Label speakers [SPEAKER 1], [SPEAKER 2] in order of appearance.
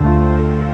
[SPEAKER 1] Bye.